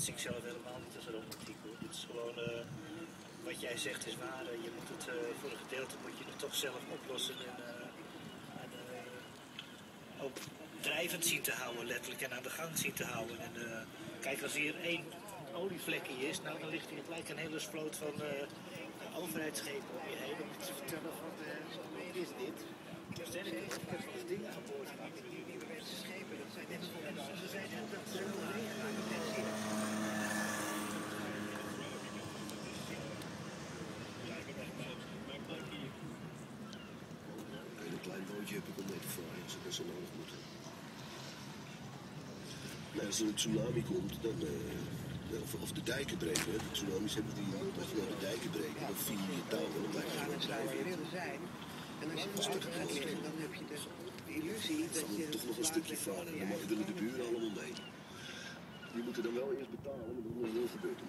dat zie ik zelf helemaal niet als romantiek hoor. Dit is gewoon, eh, wat jij zegt is waar. Eh, je moet het eh, voor een gedeelte moet je het toch zelf oplossen en, en ook drijvend zien te houden, letterlijk, en aan de gang zien te houden. En, kijk, als hier één olievlekje is, nou, dan ligt hier gelijk een hele vloot van overheidsschepen om je heen om te vertellen van, wat is dit? Ik heb wel eens dingen aan boord gehad. Schepen, dat zijn net En ze zijn ook dat ze wel Bootje heb ik om mee te varen als ik dat zo nodig moet. Nou, als er een tsunami komt, dan, eh, of, of de dijken breken, hè. de tsunamis hebben die, als je nou de dijken breken, dan vier je touw en dan blijf je gewoon drijven. zijn. En als je een stuk gaat liggen, dan heb je de, de illusie dat Dan je... moet toch nog een stukje varen, dan willen de buren allemaal mee. Die moeten dan wel eerst betalen, maar dat moet wel gebeurd.